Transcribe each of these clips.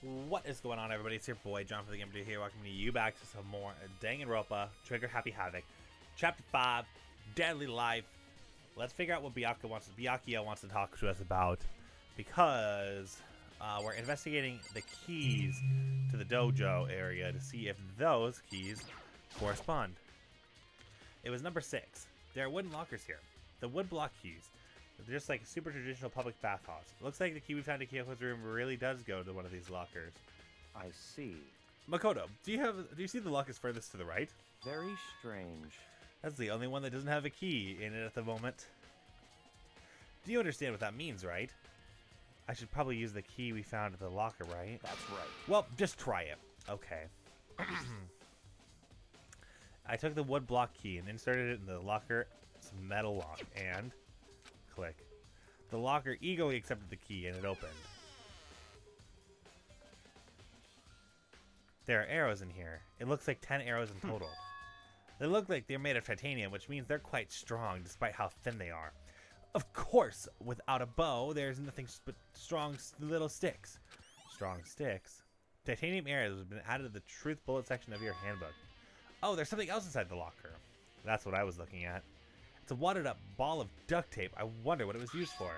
What is going on, everybody? It's your boy, John from the GamerDuo here. Welcome to you back to some more Danganronpa Trigger Happy Havoc, Chapter 5, Deadly Life. Let's figure out what Byakuya wants, Byakuya wants to talk to us about, because uh, we're investigating the keys to the dojo area to see if those keys correspond. It was number 6. There are wooden lockers here. The wood block keys. They're just like super traditional public bathhouse. It looks like the key we found in Kyoko's room really does go to one of these lockers. I see. Makoto, do you have do you see the lockers furthest to the right? Very strange. That's the only one that doesn't have a key in it at the moment. Do you understand what that means, right? I should probably use the key we found at the locker, right? That's right. Well, just try it. Okay. I took the wood block key and inserted it in the locker's metal lock and click. The locker eagerly accepted the key and it opened. There are arrows in here. It looks like 10 arrows in hmm. total. they look like they're made of titanium, which means they're quite strong despite how thin they are. Of course, without a bow, there's nothing but strong little sticks. Strong sticks? Titanium arrows have been added to the truth bullet section of your handbook. Oh, there's something else inside the locker. That's what I was looking at. It's a wadded up ball of duct tape. I wonder what it was used for.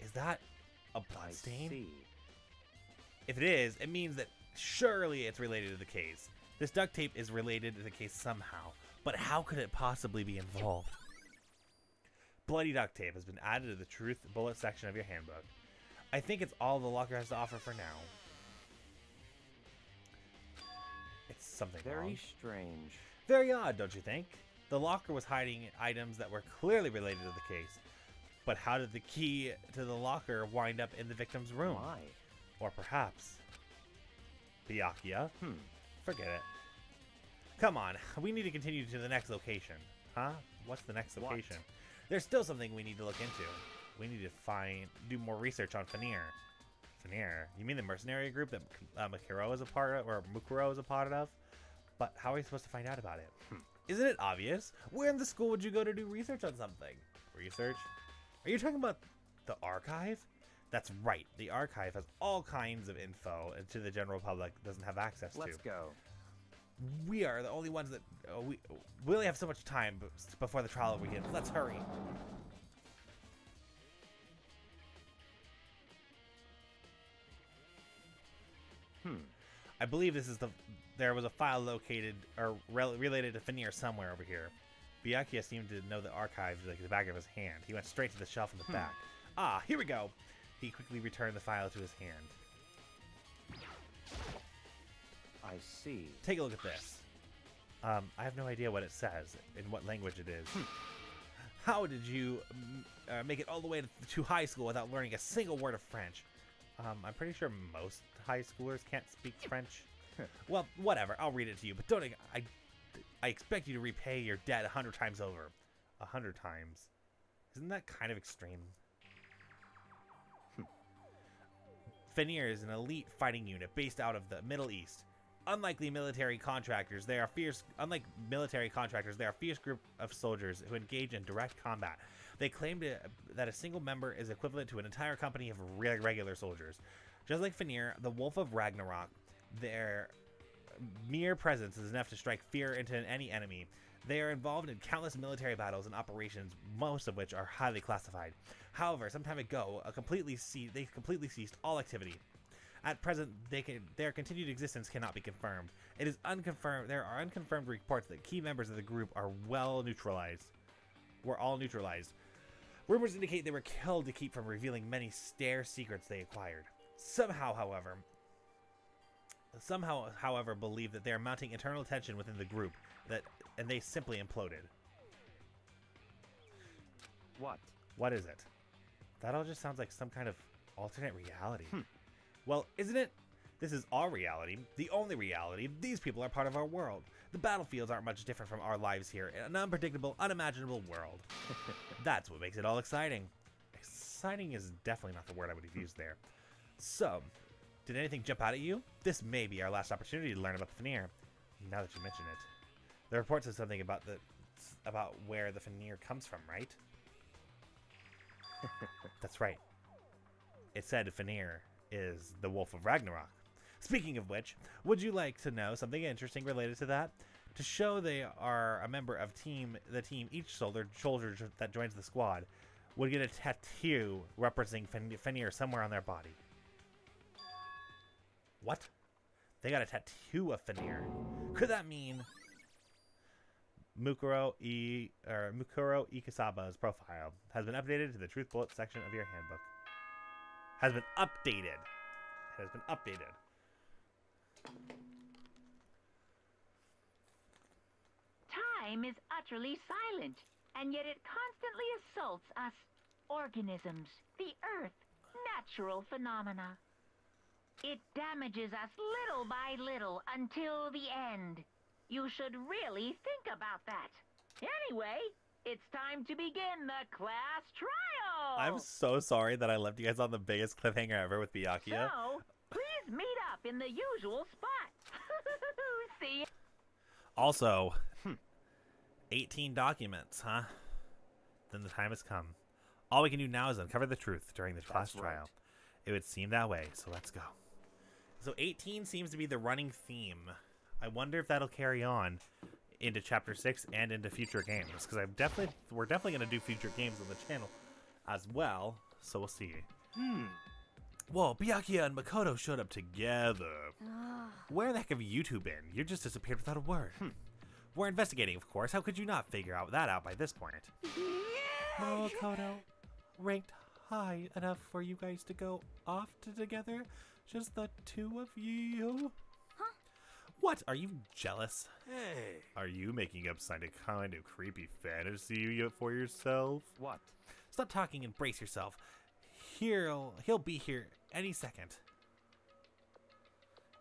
Is that a blood stain? If it is, it means that surely it's related to the case. This duct tape is related to the case somehow, but how could it possibly be involved? Bloody duct tape has been added to the truth bullet section of your handbook. I think it's all the locker has to offer for now. It's something Very wrong. strange. Very odd, don't you think? The locker was hiding items that were clearly related to the case. But how did the key to the locker wind up in the victim's room? Why? Or perhaps Byakuya? Hmm. Forget it. Come on, we need to continue to the next location. Huh? What's the next What? location? There's still something we need to look into. We need to find, do more research on Fenrir. Fenrir? You mean the mercenary group that uh, Makiro is a part of, or Mukuro is a part of? But how are we supposed to find out about it? Isn't it obvious? Where in the school would you go to do research on something? Research? Are you talking about the archive? That's right. The archive has all kinds of info and to the general public doesn't have access to. Let's go. We are the only ones that uh, we we only have so much time before the trial begins. Let's hurry. Hmm. I believe this is the there was a file located or rel- related to Fenrir somewhere over here. Byakuya seemed to know the archive like the back of his hand. He went straight to the shelf in the back. Ah, here we go. He quickly returned the file to his hand. I see. Take a look at this. Um, I have no idea what it says, in what language it is. How did you uh, make it all the way to, to high school without learning a single word of French? Um, I'm pretty sure most high schoolers can't speak French. well, whatever. I'll read it to you, but don't. I, I expect you to repay your debt a hundred times over. A hundred times. Isn't that kind of extreme? Hmm. Fenrir is an elite fighting unit based out of the Middle East. Unlikely military contractors, they are fierce. Unlike military contractors, they are a fierce group of soldiers who engage in direct combat. They claim to, that a single member is equivalent to an entire company of re- regular soldiers. Just like Fenrir, the Wolf of Ragnarok, their mere presence is enough to strike fear into any enemy. They are involved in countless military battles and operations, most of which are highly classified. However, some time ago, a completely ce- they completely ceased all activity. At present, can, their continued existence cannot be confirmed. It is unconfirmed. There are unconfirmed reports that key members of the group are well neutralized. Were all neutralized. Rumors indicate they were killed to keep from revealing many stare secrets they acquired. Somehow, however, somehow, however, believe that they are mounting internal tension within the group that, and they simply imploded. What? What is it? That all just sounds like some kind of alternate reality. Hmm. Well, isn't it? This is our reality, the only reality. These people are part of our world. The battlefields aren't much different from our lives here in an unpredictable, unimaginable world. That's what makes it all exciting. Exciting is definitely not the word I would have used there. So, did anything jump out at you? This may be our last opportunity to learn about the Fenrir. Now that you mention it, the report says something about the about where the Fenrir comes from, right? That's right. It said Fenrir is the Wolf of Ragnarok. Speaking of which, would you like to know something interesting related to that? To show they are a member of team the team, each soldier soldier that joins the squad would get a tattoo representing Fen- Fenrir somewhere on their body. What? They got a tattoo of Fenrir. Could that mean Mukuro E or Mukuro Ikusaba's profile has been updated to the truth bullet section of your handbook? Has been updated. Has been updated. Time is utterly silent, and yet it constantly assaults us organisms, the earth, natural phenomena. It damages us little by little until the end. You should really think about that. Anyway, it's time to begin the class trial. I'm so sorry that I left you guys on the biggest cliffhanger ever with Byakuya. So, please meet up in the usual spot. See you. Also, hmm, 18 documents, huh? Then the time has come. All we can do now is uncover the truth during the class That's right. trial. It would seem that way, so let's go. So 18 seems to be the running theme. I wonder if that'll carry on into chapter 6 and into future games because I'm definitely we're definitely going to do future games on the channel as well, so we'll see. Hmm. Whoa, Byakuya and Makoto showed up together. Where the heck have you two been? You just disappeared without a word. We're investigating, of course. How could you not figure out that out by this point? Makoto, ranked high enough for you guys to go off to together? Just the two of you? What? Are you jealous? Hey. Are you making up some kind of creepy fantasy for yourself? What? Stop talking and brace yourself. He'll he'll be here any second.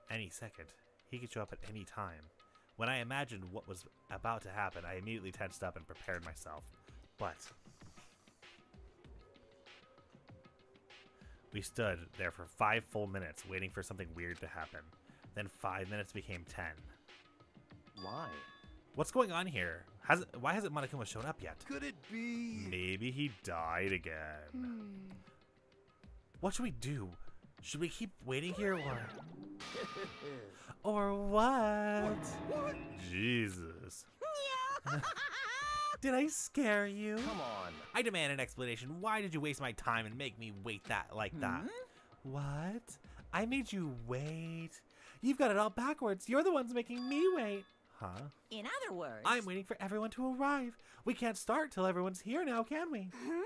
Any second. He could show up at any time. When I imagined what was about to happen, I immediately tensed up and prepared myself. But we stood there for five full minutes waiting for something weird to happen. Then five minutes became ten. Why? What's going on here? Has why hasn't Monokuma shown up yet? Could it be? Maybe he died again. Hmm. What should we do? Should we keep waiting here or or what? Jesus. Did I scare you? Come on. I demand an explanation. Why did you waste my time and make me wait that like that? Hmm? What? I made you wait. You've got it all backwards. You're the ones making me wait. Huh? In other words, I'm waiting for everyone to arrive. We can't start till everyone's here now, can we? Hmm?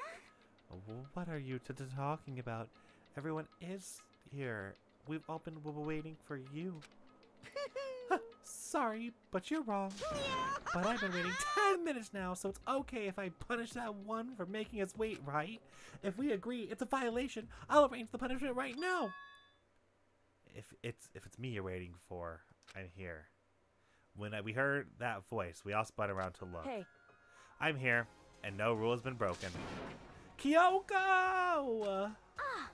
Oh, w- What are you t- t- talking about? Everyone is here. We've all been w- waiting for you. Huh, Sorry, but you're wrong. But I've been waiting 10 minutes now, so it's okay if I punish that one for making us wait, right? If we agree it's a violation, I'll arrange the punishment right now. If it's if it's me you're waiting for, I'm here. When I, we heard that voice, we all spun around to look. hey, I'm here, and no rule has been broken. Kyoko! Ah.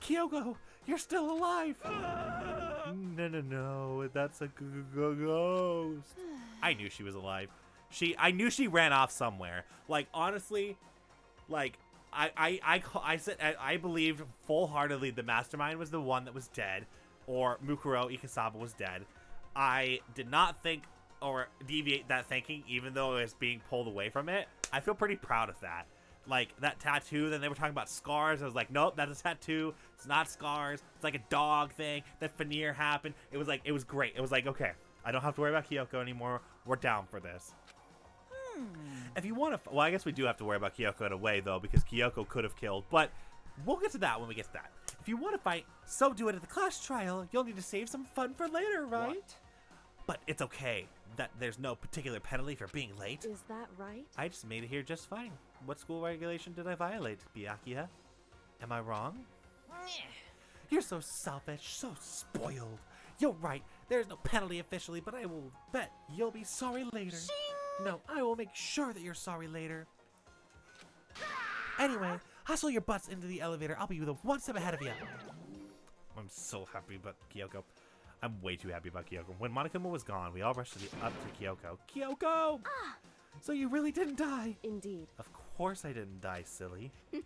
Kyoko, you're still alive! no, no, no, that's a ghost. I knew she was alive. She, I knew she ran off somewhere. Like honestly, like I, I, I, I said I, I believed full-heartedly the mastermind was the one that was dead, or Mukuro Ikusaba was dead. I did not think or deviate that thinking, even though it was being pulled away from it. I feel pretty proud of that. Like that tattoo. Then they were talking about scars. I was like, nope, that's a tattoo. It's not scars. It's like a dog thing. That veneer happened. It was like it was great. It was like okay, I don't have to worry about Kyoko anymore. We're down for this. Hmm. If you want to, well, I guess we do have to worry about Kyoko in a way though, because Kyoko could have killed. But we'll get to that when we get to that. If you want to fight, so do it at the class trial. You'll need to save some fun for later, right? What? But it's okay that there's no particular penalty for being late. is that right? I just made it here just fine. What school regulation did I violate, Byakuya? Am I wrong? You're so selfish, so spoiled. You're right. There's no penalty officially, but I will bet you'll be sorry later. No, I will make sure that you're sorry later. Anyway, hustle your butts into the elevator. I'll be the one step ahead of you. I'm so happy about Kyoko. I'm way too happy about Kyoko. When Monokuma was gone, we all rushed to the, up to Kyoko. Kyoko! Ah. So you really didn't die? Indeed. Of course I didn't die, silly.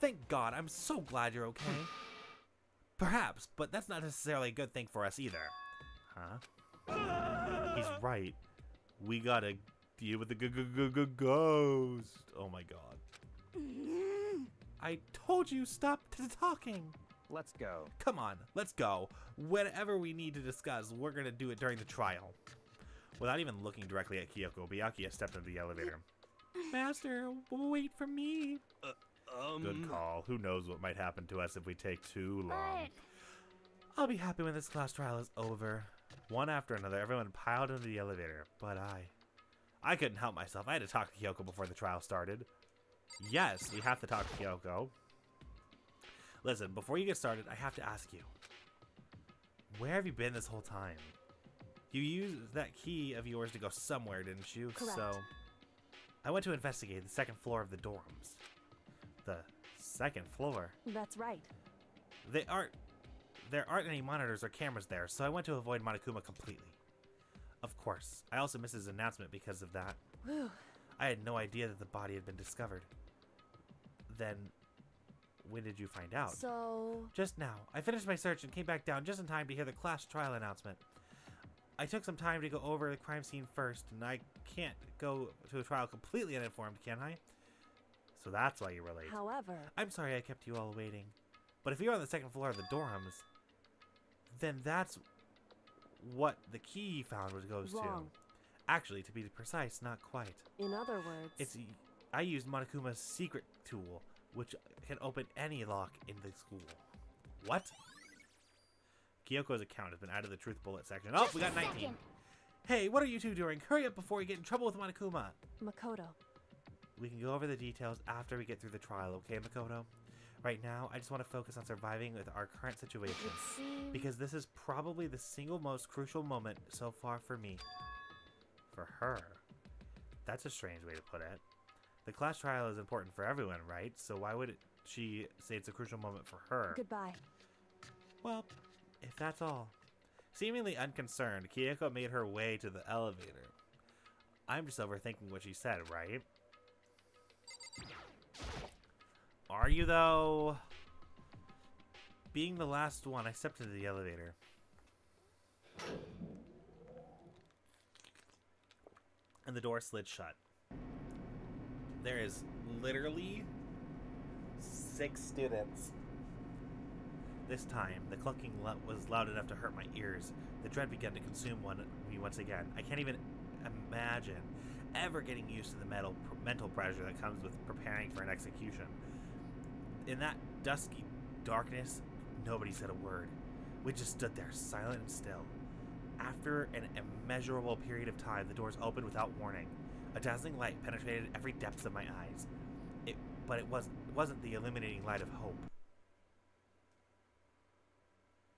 Thank God. I'm so glad you're okay. Perhaps, but that's not necessarily a good thing for us either. Huh? He's right. We gotta deal with the g g g g ghost. Oh my god. I told you stop t- talking. Let's go. Come on, let's go. Whatever we need to discuss, we're gonna do it during the trial. Without even looking directly at Kyoko, Byakuya stepped into the elevator. Master, wait for me. Um. Good call. Who knows what might happen to us if we take too long. But... I'll be happy when this class trial is over. One after another, everyone piled into the elevator, but I... I couldn't help myself. I had to talk to Kyoko before the trial started. Yes, we have to talk to Kyoko. Listen, before you get started, I have to ask you. Where have you been this whole time? You used that key of yours to go somewhere, didn't you? Correct. So, I went to investigate the second floor of the dorms. The second floor? That's right. They aren't. There aren't any monitors or cameras there, so I went to avoid Monokuma completely. Of course, I also missed his announcement because of that. Whew. I had no idea that the body had been discovered. Then, when did you find out? So, Just now. I finished my search and came back down just in time to hear the class trial announcement. I took some time to go over the crime scene first, and I can't go to a trial completely uninformed, can I? So that's why you were late. however, I'm sorry I kept you all waiting. But if you're on the second floor of the dorms, then that's what the key you found was goes Wrong. to. Actually, to be precise, not quite. in other words, It's I used Monokuma's secret tool, which can open any lock in the school. What? Kyoko's account has been added to the truth bullet section. Oh, we got 19. Hey, what are you two doing? Hurry up before you get in trouble with Monokuma. Makoto. We can go over the details after we get through the trial, okay, Makoto? Right now, I just want to focus on surviving with our current situation. Seems Because this is probably the single most crucial moment so far for me. For her. That's a strange way to put it. The class trial is important for everyone, right? So why would she say it's a crucial moment for her? goodbye. Well, if that's all. Seemingly unconcerned, Kyoko made her way to the elevator. I'm just overthinking what she said, right? Are you, though? Being the last one, I stepped into the elevator. And the door slid shut. There is literally six students this time, the clucking was loud enough to hurt my ears. The dread began to consume one, me once again. I can't even imagine ever getting used to the mental, mental pressure that comes with preparing for an execution. In that dusky darkness, nobody said a word. We just stood there, silent and still. After an immeasurable period of time, the doors opened without warning. A dazzling light penetrated every depth of my eyes. It, but it wasn't, it wasn't the illuminating light of hope.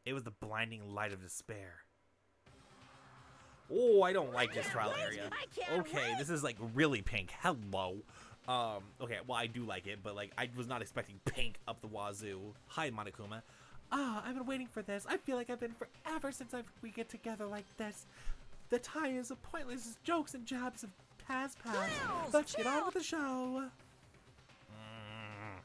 It was the blinding light of despair. Oh, I don't like this trial area. Okay, this is like really pink. Hello. Um, okay, well I do like it, but like I was not expecting pink up the wazoo. Hi, Monokuma. Ah, I've been waiting for this. I feel like I've been forever since I've, we get together like this. The time is of pointless jokes and jabs of has passed. Let's get on with the show. Mm.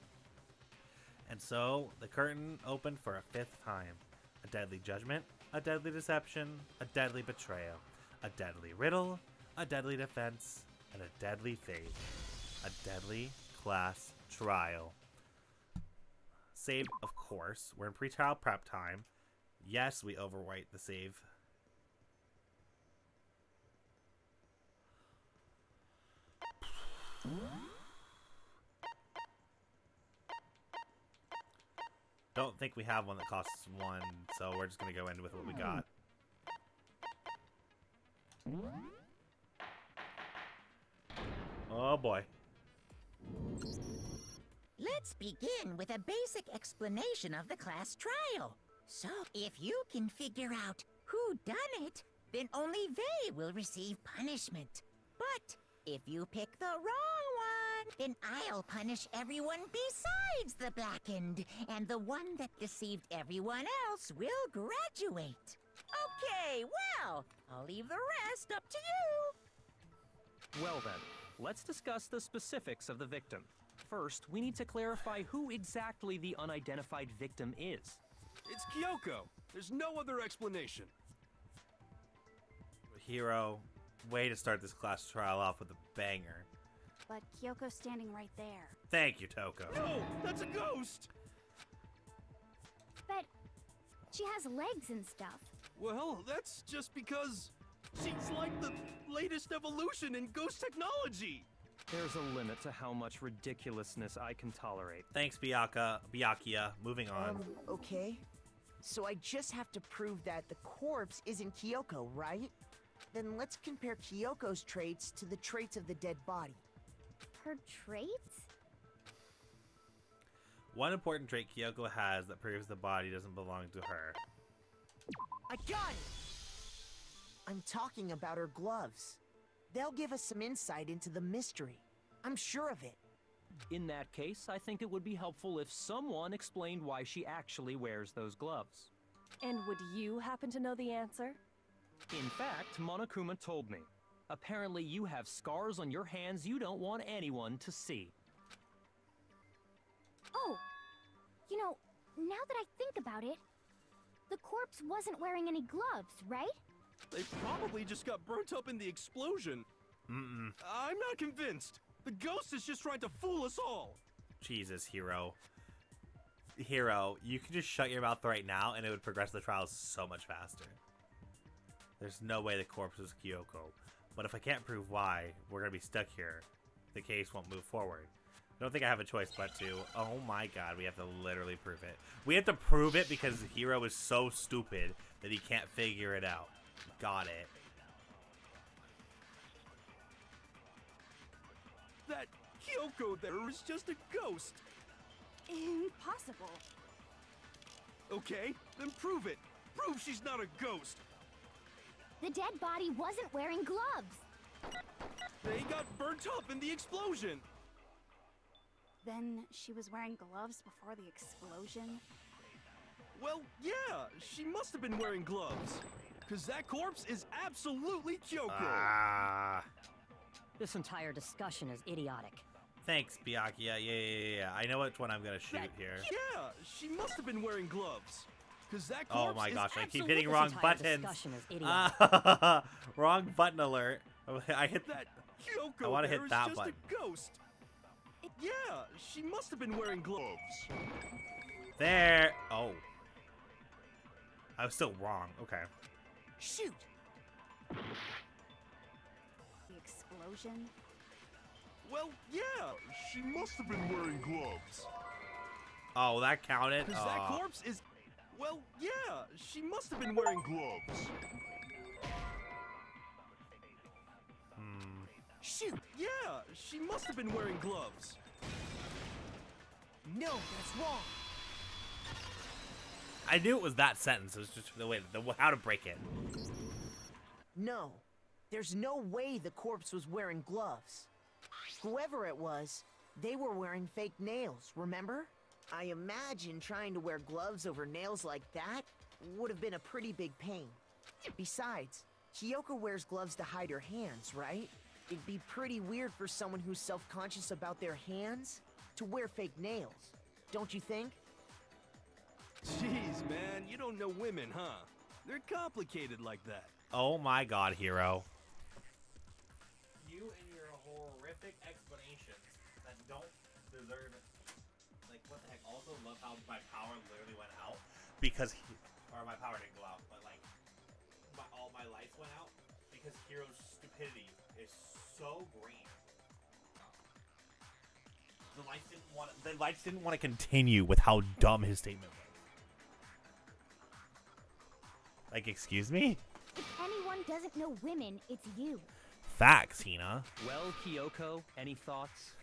And so the curtain opened for a fifth time. A deadly judgment, a deadly deception, a deadly betrayal, a deadly riddle, a deadly defense, and a deadly fate. A deadly class trial. Save, of course. We're in pre-trial prep time. Yes, we overwrite the save. Don't think we have one that costs one, so we're just gonna go in with what we got. Oh boy. Let's begin with a basic explanation of the class trial. So, if you can figure out who done it, then only they will receive punishment. But if you pick the wrong then I'll punish everyone besides the blackened, and the one that deceived everyone else will graduate. Okay, well, I'll leave the rest up to you. Well then, let's discuss the specifics of the victim. First, we need to clarify who exactly the unidentified victim is. It's Kyoko. There's no other explanation. Hiro, way to start this class trial off with a banger. But Kyoko's standing right there. Thank you, Toko. No, that's a ghost. But she has legs and stuff. Well, that's just because she's like the latest evolution in ghost technology. There's a limit to how much ridiculousness I can tolerate. Thanks, Byakuya. Byakuya. Moving on. Um, okay. So I just have to prove that the corpse isn't Kyoko, right? Then let's compare Kyoko's traits to the traits of the dead body. Her traits? One important trait Kyoko has that proves the body doesn't belong to her. I got it! I'm talking about her gloves. They'll give us some insight into the mystery. I'm sure of it. In that case, I think it would be helpful if someone explained why she actually wears those gloves. And would you happen to know the answer? In fact, Monokuma told me. Apparently, you have scars on your hands you don't want anyone to see. Oh, you know, now that I think about it, the corpse wasn't wearing any gloves, right? They probably just got burnt up in the explosion. Mm-mm. I'm not convinced. The ghost is just trying to fool us all. Jesus, Hiro. Hiro, you can just shut your mouth right now and it would progress the trial so much faster. There's no way the corpse was Kyoko. But if I can't prove why, we're gonna be stuck here. The case won't move forward. I don't think I have a choice but to. Oh my god, we have to literally prove it. We have to prove it because the Hiro is so stupid that he can't figure it out. Got it. That Kyoko there is just a ghost. Impossible. Okay, then prove it. Prove she's not a ghost. The dead body wasn't wearing gloves. They got burnt up in the explosion. Then she was wearing gloves before the explosion. Well, yeah, she must have been wearing gloves. Cause that corpse is absolutely Kyoko. Ah. This entire discussion is idiotic. Thanks, Byakuya. Yeah, yeah, yeah, yeah. I know which one I'm gonna shoot That- here. Yeah, she must have been wearing gloves. Cause that Oh my gosh, I keep hitting This wrong entire buttons. discussion is idiotic. Ah, wrong button alert. I hit That Kyoko I wanna hit that just button. a ghost. Yeah, she must have been wearing gloves. there. Oh. I was still wrong. Okay. Shoot! The explosion? Well, yeah, she must have been wearing gloves. Oh, that counted. Cause that corpse is. Well, yeah, she must have been wearing gloves. Hmm. Shoot! Yeah, she must have been wearing gloves. No, that's wrong. I knew it was that sentence. It was just the way, the how to break it. No. There's no way the corpse was wearing gloves. Whoever it was, they were wearing fake nails, remember? I imagine trying to wear gloves over nails like that would have been a pretty big pain. Besides, Kyoko wears gloves to hide her hands, right? It'd be pretty weird for someone who's self-conscious about their hands to wear fake nails. Don't you think? Jeez, man, you don't know women, huh? They're complicated like that. Oh my god, Hiro. You and your horrific explanations that don't deserve Also, love how my power literally went out because, he, or my power didn't go out, but like, my, all my lights went out because Hiro's stupidity is so great. The lights didn't want. The lights didn't want to continue with how dumb his statement was. Like, excuse me? If anyone doesn't know women, it's you. Facts, Hina. Well, Kyoko, any thoughts?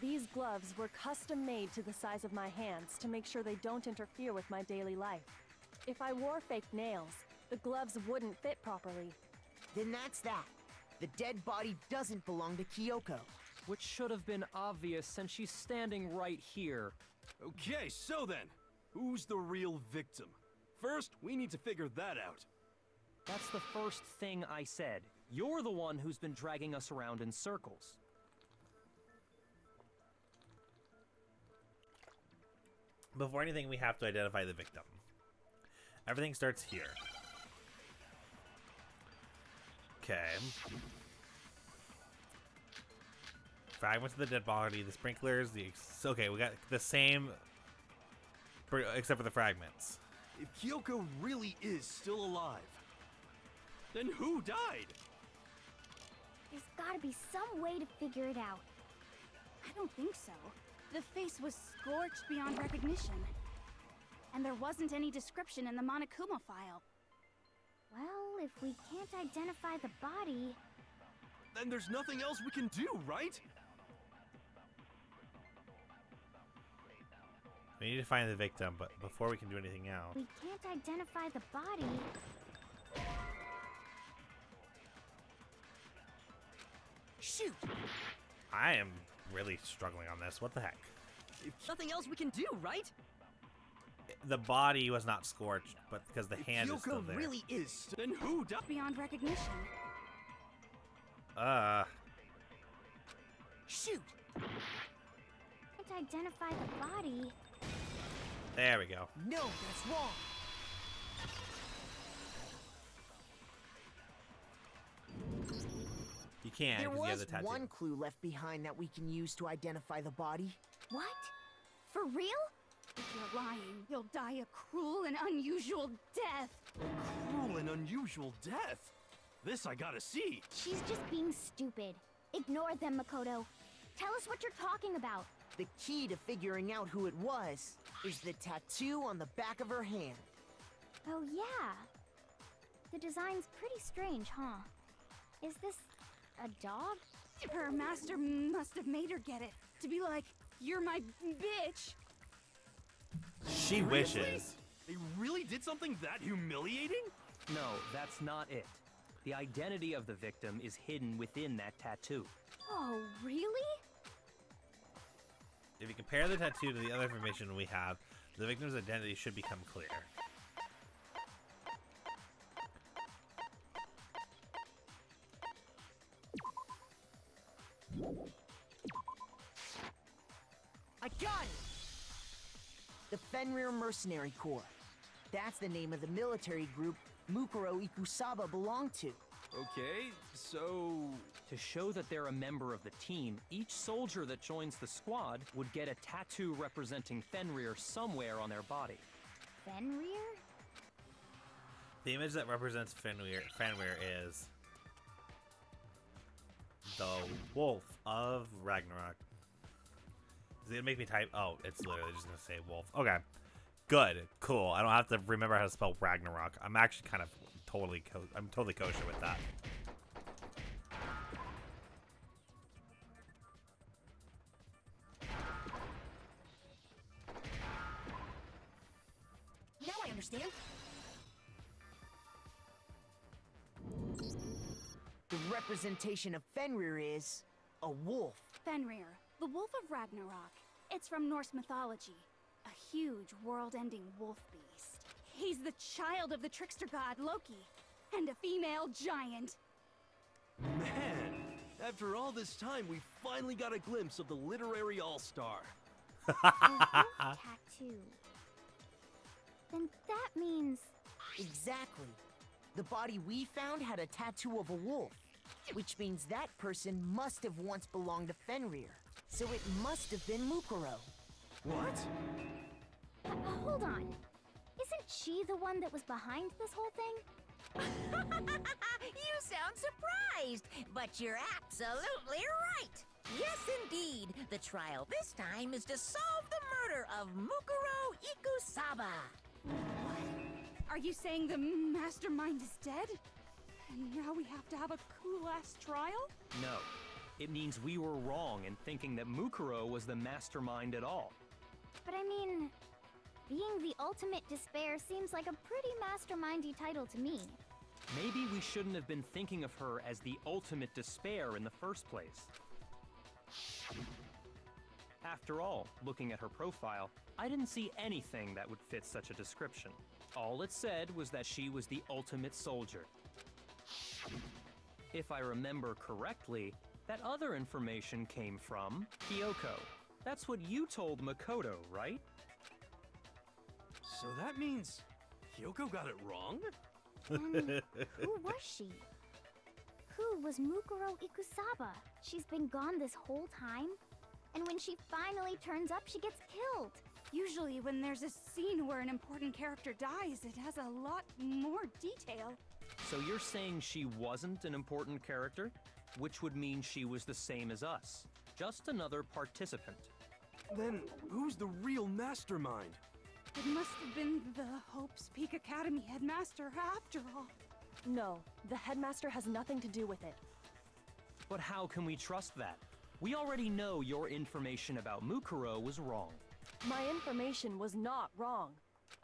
These gloves were custom made to the size of my hands to make sure they don't interfere with my daily life. If I wore fake nails, the gloves wouldn't fit properly. Then that's that. The dead body doesn't belong to Kyoko. Which should have been obvious since she's standing right here. Okay, so then, who's the real victim? First, we need to figure that out. That's the first thing I said. You're the one who's been dragging us around in circles. Before anything, we have to identify the victim. Everything starts here. Okay. Fragments of the dead body, the sprinklers, the okay, we got the same, except for the fragments. If Kyoko really is still alive, then who died? There's gotta be some way to figure it out. I don't think so. The face was scorched beyond recognition. And there wasn't any description in the Monokuma file. Well, if we can't identify the body, Then there's nothing else we can do, right? We need to find the victim, but before we can do anything else, we can't identify the body. Shoot! I am really struggling on this. What the heck? Nothing else we can do, right? The body was not scorched, but because the If hand is still Kyoko there. really is, then who died? Beyond recognition. Uh, Shoot! Can't identify the body. there we go. No, that's wrong. You can there because you have was the tattoo. one clue left behind that we can use to identify the body. What? For real? If you're lying, you'll die a cruel and unusual death. Cruel and unusual death. This I gotta see. She's just being stupid. Ignore them, Makoto. Tell us what you're talking about. The key to figuring out who it was is the tattoo on the back of her hand. Oh, yeah. The design's pretty strange, huh? Is this a dog? Her master must have made her get it. To be like, you're my bitch. She wishes. They really did something that humiliating? No, that's not it. The identity of the victim is hidden within that tattoo. Oh, really? If you compare the tattoo to the other information we have, the victim's identity should become clear. I got it! The Fenrir Mercenary Corps. That's the name of the military group Mukuro Ikusaba belonged to. Okay, so. To show that they're a member of the team, each soldier that joins the squad would get a tattoo representing Fenrir somewhere on their body. Fenrir? The image that represents Fenrir, Fenrir is the wolf of Ragnarok. Is it gonna make me type? Oh, it's literally just gonna say wolf. Okay, good, cool. I don't have to remember how to spell Ragnarok. I'm actually kind of totally, I'm totally kosher with that. Representation of Fenrir is a wolf. Fenrir, the Wolf of Ragnarok. It's from Norse mythology. A huge, world-ending wolf beast. He's the child of the trickster god Loki, and a female giant. Man, after all this time, we finally got a glimpse of the literary all star. Uh-huh, a wolf tattoo. Then that means Exactly. The body we found had a tattoo of a wolf, which means that person must have once belonged to Fenrir. So it must have been Mukuro. What? Uh, hold on. Isn't she the one that was behind this whole thing? you sound surprised, but you're absolutely right. Yes, indeed. The trial this time is to solve the murder of Mukuro Ikusaba. Are you saying the mastermind is dead? And now we have to have a cool-ass trial? No. It means we were wrong in thinking that Mukuro was the mastermind at all. But I mean, being the ultimate despair seems like a pretty mastermindy title to me. Maybe we shouldn't have been thinking of her as the ultimate despair in the first place. After all, looking at her profile, I didn't see anything that would fit such a description. All it said was that she was the ultimate soldier. If I remember correctly, that other information came from Kyoko. That's what you told Makoto, right? So that means Kyoko got it wrong? Then who was she? Who was Mukuro Ikusaba? She's been gone this whole time? And when she finally turns up, she gets killed. Usually, when there's a scene where an important character dies, it has a lot more detail. So you're saying she wasn't an important character? Which would mean she was the same as us. Just another participant. Then who's the real mastermind? It must have been the Hope's Peak Academy headmaster after all. No, the headmaster has nothing to do with it. But how can we trust that? We already know your information about Mukuro was wrong. My information was not wrong.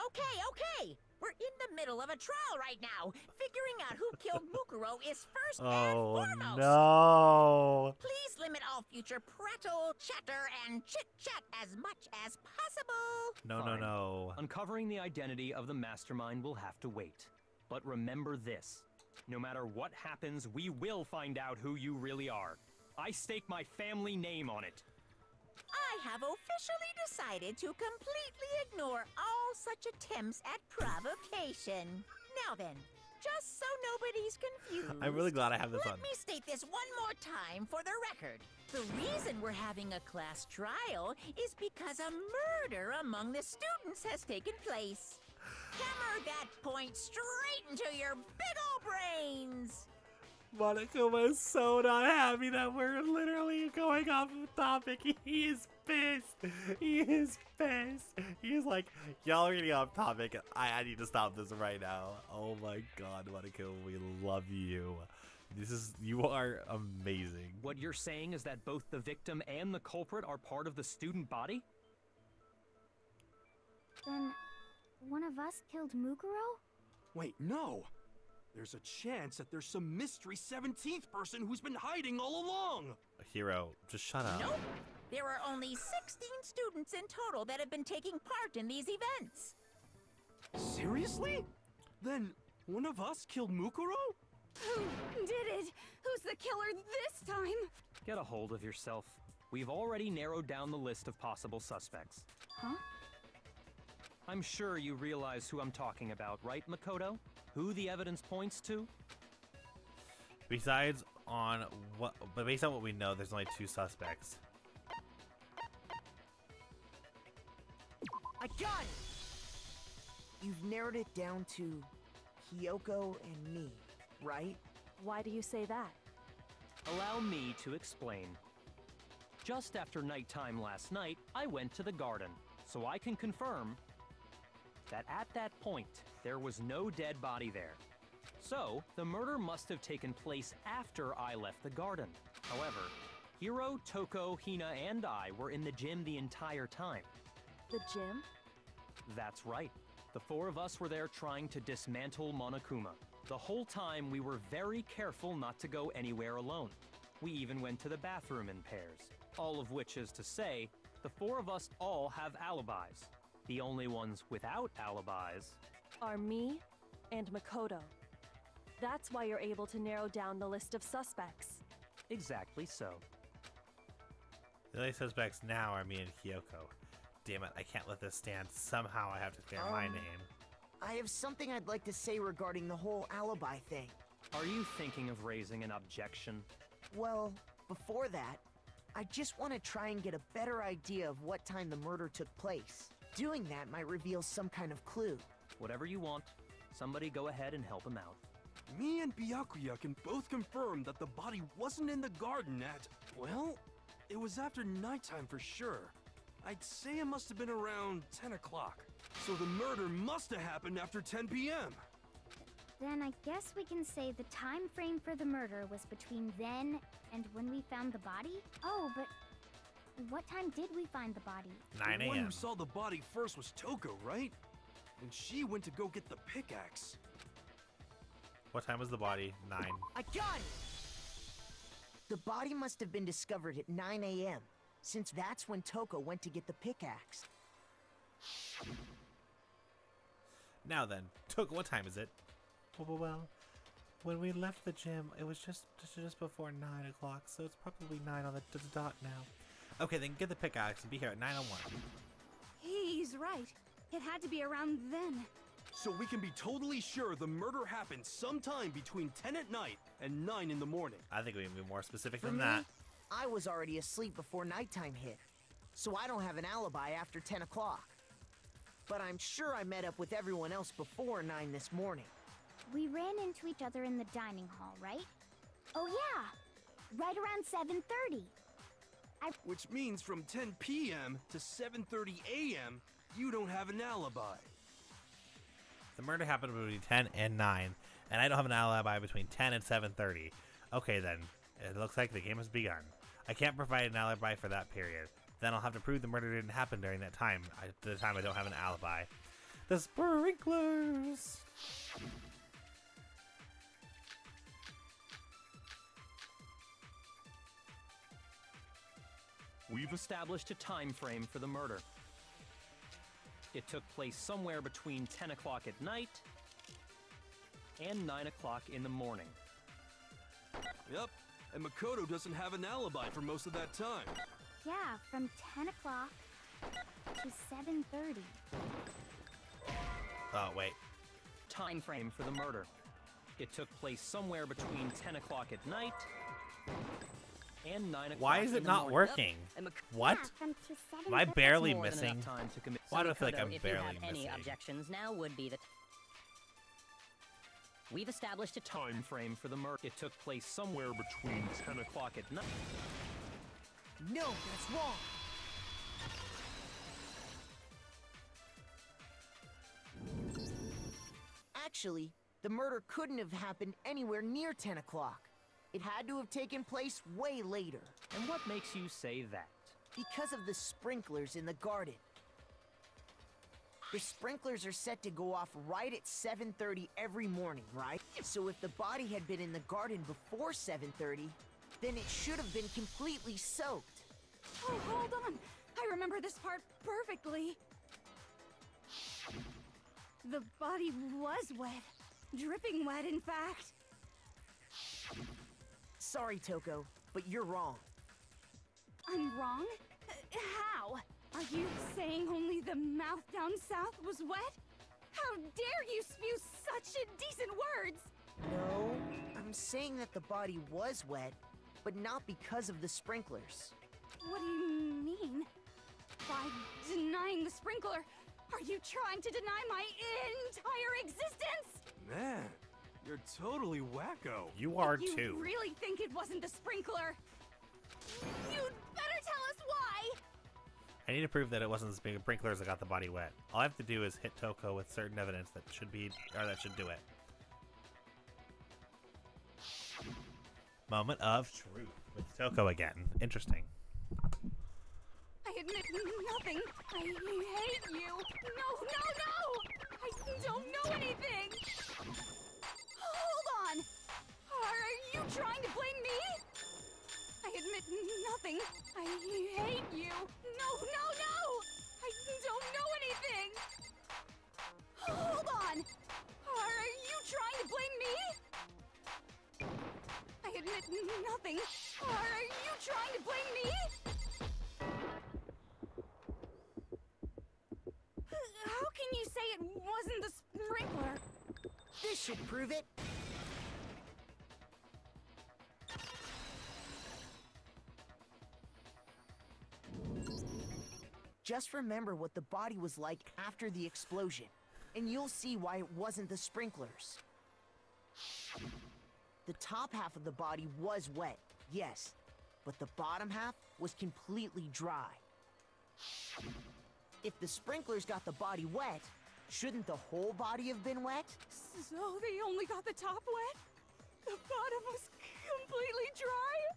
Okay, okay. We're in the middle of a trial right now. Figuring out who killed Mukuro is first oh, and Oh foremost. no! Please limit all future prattle, chatter, and chit chat as much as possible. No, no, no. Uncovering the identity of the mastermind will have to wait. But remember this no matter what happens, we will find out who you really are. I stake my family name on it. I have officially decided to completely ignore all such attempts at provocation. Now then, just so nobody's confused. I'm really glad I have this Let on. me state this one more time for the record. The reason we're having a class trial is because a murder among the students has taken place. Hammer that point straight into your big ol' brains. Monokuma is so not happy that we're literally going off of topic. He is pissed. He is pissed. He's like, y'all are getting off topic. I, I need to stop this right now. Oh my god, Monokuma, we love you. This is, you are amazing. What you're saying is that both the victim and the culprit are part of the student body? Then, one of us killed Mukuro? Wait, no. There's a chance that there's some mystery 17th person who's been hiding all along. A Hiro, just shut up. Nope. There are only 16 students in total that have been taking part in these events. Seriously? Then one of us killed Mukuro? Who did it? Who's the killer this time? Get a hold of yourself. We've already narrowed down the list of possible suspects. Huh? I'm sure you realize who I'm talking about, right, Makoto? Who the evidence points to? Besides on what, but based on what we know, there's only two suspects. I got it! You've narrowed it down to Kyoko and me, right? Why do you say that? Allow me to explain. Just after nighttime last night, I went to the garden, so I can confirm that at that point, there was no dead body there. So, the murder must have taken place after I left the garden. However, Hiro, Toko, Hina, and I were in the gym the entire time. The gym? That's right. The four of us were there trying to dismantle Monokuma. The whole time we were very careful not to go anywhere alone. We even went to the bathroom in pairs. All of which is to say, the four of us all have alibis. The only ones without alibis. Are me and Makoto. That's why you're able to narrow down the list of suspects. Exactly so. The only suspects now are me and Kyoko. Damn it, I can't let this stand. Somehow I have to clear my Um, name. I have something I'd like to say regarding the whole alibi thing. Are you thinking of raising an objection? Well, before that, I just want to try and get a better idea of what time the murder took place. Doing that might reveal some kind of clue. Whatever you want. Somebody go ahead and help him out. Me and Byakuya can both confirm that the body wasn't in the garden at, well, it was after nighttime for sure. I'd say it must have been around 10 o'clock. So the murder must have happened after 10 p.m. Then I guess we can say the time frame for the murder was between then and when we found the body? Oh, but what time did we find the body? 9 a.m. The one a.m. who saw the body first was Toko, right? And she went to go get the pickaxe. What time was the body? 9. I got it! The body must have been discovered at 9 a.m., since that's when Toko went to get the pickaxe. Now then, Took, what time is it? Well, well, well, when we left the gym, it was just just, just before 9 o'clock, so it's probably 9 on the, dot now. Okay, then get the pickaxe and be here at 901. He's right. It had to be around then. So we can be totally sure the murder happened sometime between 10 at night and 9 in the morning. I think we can be more specific For than me, that. I was already asleep before nighttime hit, so I don't have an alibi after 10 o'clock. But I'm sure I met up with everyone else before 9 this morning. We ran into each other in the dining hall, right? Oh yeah, right around 7:30. Which means from 10 p.m. to 7:30 a.m., you don't have an alibi. The murder happened between 10 and 9, and I don't have an alibi between 10 and 7:30. Okay then, it looks like the game has begun. I can't provide an alibi for that period. Then I'll have to prove the murder didn't happen during that time. I, the time I don't have an alibi. The sprinklers. We've established a time frame for the murder. It took place somewhere between 10 o'clock at night and 9 o'clock in the morning. Yep, and Makoto doesn't have an alibi for most of that time. Yeah, from 10 o'clock to 7:30. Oh wait, Time frame for the murder. It took place somewhere between 10 o'clock at night and 9 o'clock why is it not working? What? Yeah, from to 7 Am I barely More missing? time to commit. Why do I feel like I'm if barely you have any missing? objections, now would be the. T- We've established a time. Time frame for the murder. It took place somewhere between 10 o'clock at night. No, that's wrong. Actually, the murder couldn't have happened anywhere near 10 o'clock. It had to have taken place way later, And what makes you say that? because of the sprinklers in the garden. The sprinklers are set to go off right at 7:30 every morning, right? So if the body had been in the garden before 7:30, then it should have been completely soaked. Oh, hold on. I remember this part perfectly. The body was wet. Dripping wet, in fact. Sorry, Toko, but you're wrong. I'm wrong? How? Are you saying only the mouth down south was wet? How dare you spew such indecent words? No, I'm saying that the body was wet, but not because of the sprinklers. What do you mean? By denying the sprinkler, are you trying to deny my entire existence? Man, you're totally wacko. You are you too. really think it wasn't the sprinkler? You'd better tell us why! I need to prove that it wasn't the sprinklers that got the body wet. All I have to do is hit Toko with certain evidence that should be, or that should do it. Moment of truth with Toko again. Interesting. I admit nothing. I hate you. No, no, no! I don't know anything! Are you trying to blame me? I admit nothing. I hate you. No, no, no! I don't know anything! Hold on! Are you trying to blame me? I admit nothing. Are you trying to blame me? How can you say it wasn't the sprinkler? This should prove it. Just remember what the body was like after the explosion, and you'll see why it wasn't the sprinklers. The top half of the body was wet, yes, but the bottom half was completely dry. If the sprinklers got the body wet, shouldn't the whole body have been wet? So they only got the top wet? The bottom was completely dry?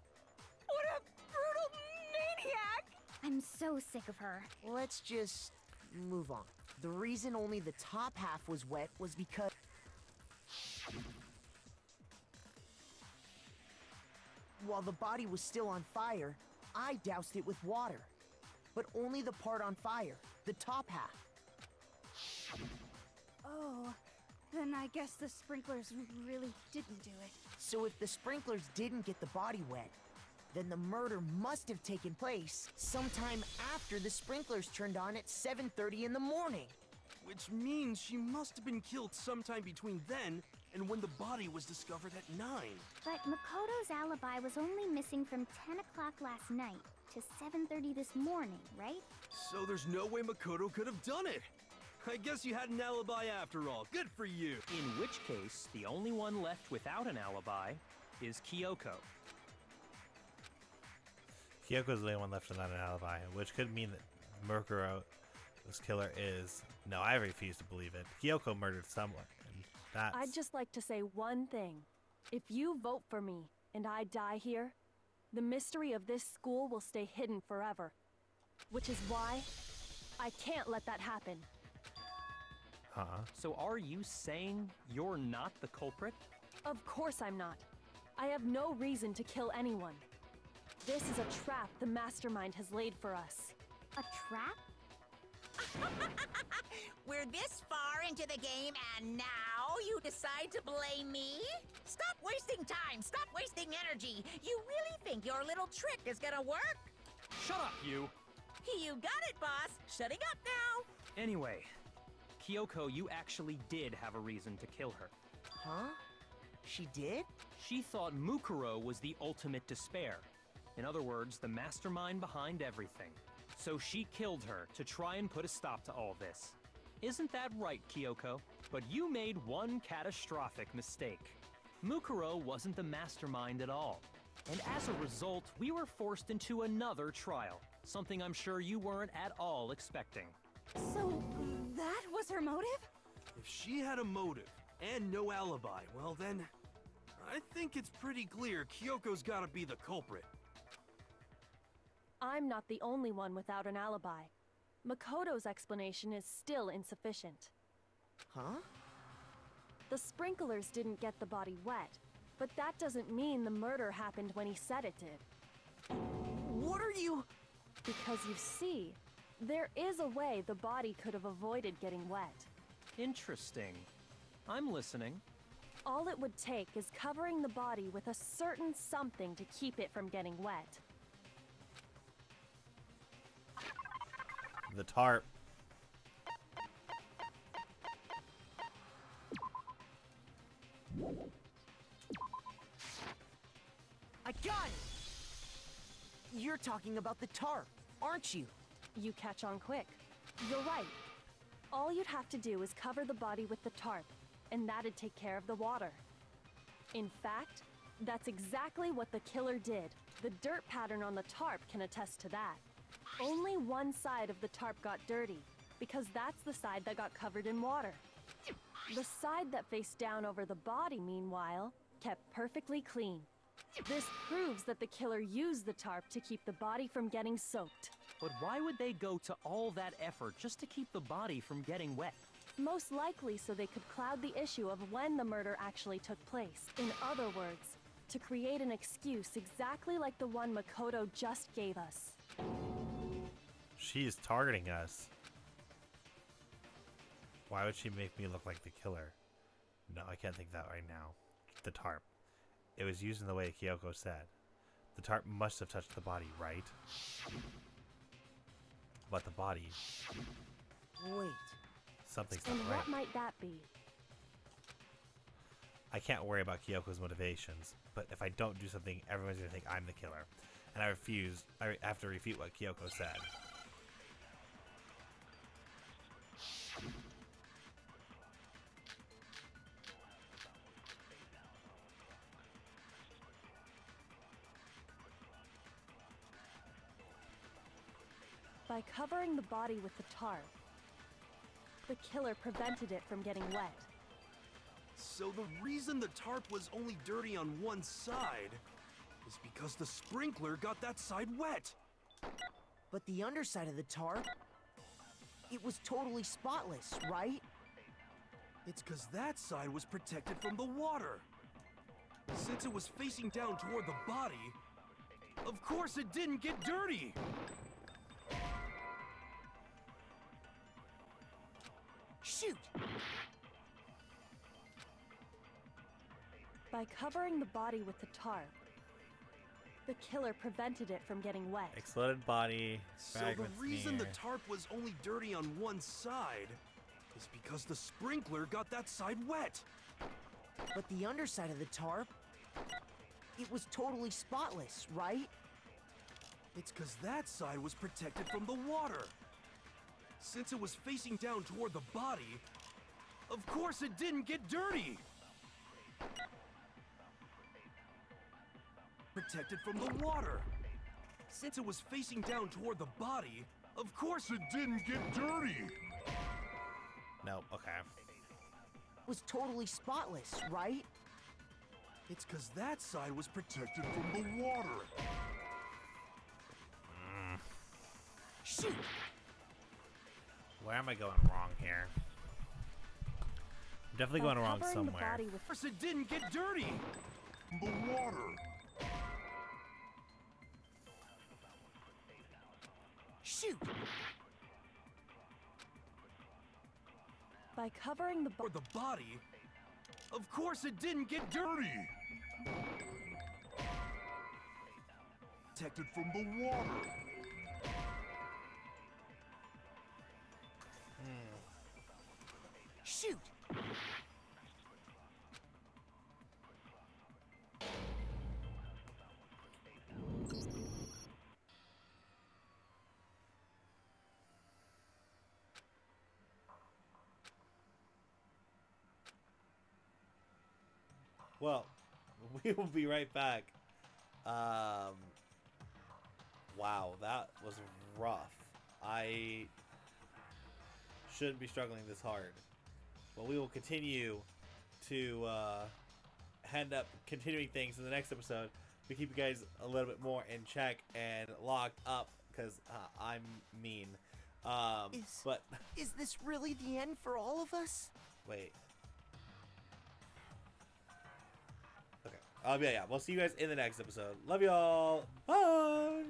I'm so sick of her. Let's just move on. The reason only the top half was wet was because. While the body was still on fire, I doused it with water. But only the part on fire, the top half. Oh, then I guess the sprinklers really didn't do it. So if the sprinklers didn't get the body wet, then the murder must have taken place sometime after the sprinklers turned on at 7:30 in the morning. Which means she must have been killed sometime between then and when the body was discovered at 9. But Makoto's alibi was only missing from 10 o'clock last night to 7.30 this morning, right? So there's no way Makoto could have done it. I guess you had an alibi after all. Good for you. In which case, the only one left without an alibi is Kyoko. Kyoko's the only one left without an alibi, which could mean that Mukuro's killer is. No, I refuse to believe it. Kyoko murdered someone, that's. I'd just like to say one thing. If you vote for me and I die here, the mystery of this school will stay hidden forever. Which is why I can't let that happen. Huh? So are you saying you're not the culprit? Of course I'm not. I have no reason to kill anyone. This is a trap the mastermind has laid for us. A trap? We're this far into the game and now you decide to blame me? Stop wasting time! Stop wasting energy! You really think your little trick is gonna work? Shut up, you! You got it, boss! Shutting up now! Anyway, Kyoko, you actually did have a reason to kill her. Huh? She did? She thought Mukuro was the ultimate despair. In other words, the mastermind behind everything. So she killed her to try and put a stop to all this. Isn't that right, Kyoko? But you made one catastrophic mistake. Mukuro wasn't the mastermind at all. And as a result, we were forced into another trial, something I'm sure you weren't at all expecting. So, that was her motive? If she had a motive and no alibi, well then, I think it's pretty clear Kyoko's gotta be the culprit. I'm not the only one without an alibi. Makoto's explanation is still insufficient. Huh? The sprinklers didn't get the body wet, but that doesn't mean the murder happened when he said it did. What are you. Because you see, there is a way the body could have avoided getting wet. Interesting. I'm listening. All it would take is covering the body with a certain something to keep it from getting wet. The tarp. I got it! You're talking about the tarp, aren't you? You catch on quick. You're right. All you'd have to do is cover the body with the tarp, and that'd take care of the water. In fact, that's exactly what the killer did. The dirt pattern on the tarp can attest to that. Only one side of the tarp got dirty, because that's the side that got covered in water. The side that faced down over the body, meanwhile, kept perfectly clean. This proves that the killer used the tarp to keep the body from getting soaked. But why would they go to all that effort just to keep the body from getting wet? Most likely so they could cloud the issue of when the murder actually took place. In other words, to create an excuse exactly like the one Makoto just gave us. She's targeting us. Why would she make me look like the killer? No, I can't think that right now. The tarp. It was used in the way Kyoko said. The tarp must have touched the body, right? But the body, Wait. something's And not what might that be? I can't worry about Kyoko's motivations, but if I don't do something, everyone's gonna think I'm the killer. And I refuse, I have to refute what Kyoko said. By covering the body with the tarp, the killer prevented it from getting wet. So the reason the tarp was only dirty on one side is because the sprinkler got that side wet. But the underside of the tarp, it was totally spotless, right? It's because that side was protected from the water. Since it was facing down toward the body, of course it didn't get dirty. Shoot! By covering the body with the tarp, the killer prevented it from getting wet. Exploded body, So the fragments reason the near. tarp was only dirty on one side is because the sprinkler got that side wet. But the underside of the tarp, it was totally spotless, right? It's because that side was protected from the water. Since it was facing down toward the body, of course it didn't get dirty. Protected from the water. Since it was facing down toward the body, of course it didn't get dirty. No, Okay. Was totally spotless, right? It's because that side was protected from the water. Mm. Shoot! Where am I going wrong here? I'm definitely By going wrong covering the body with Of course it didn't get dirty. The water. Shoot! by covering the Or body the body, of course it didn't get dirty. Protected from the water. we will be right back. Um, wow, that was rough. I shouldn't be struggling this hard. But we will continue to uh, end up continuing things in the next episode to keep you guys a little bit more in check and locked up because uh, I'm mean. Um, Is- but Is this really the end for all of us? Wait. Um, yeah, yeah. We'll see you guys in the next episode. Love y'all. Bye.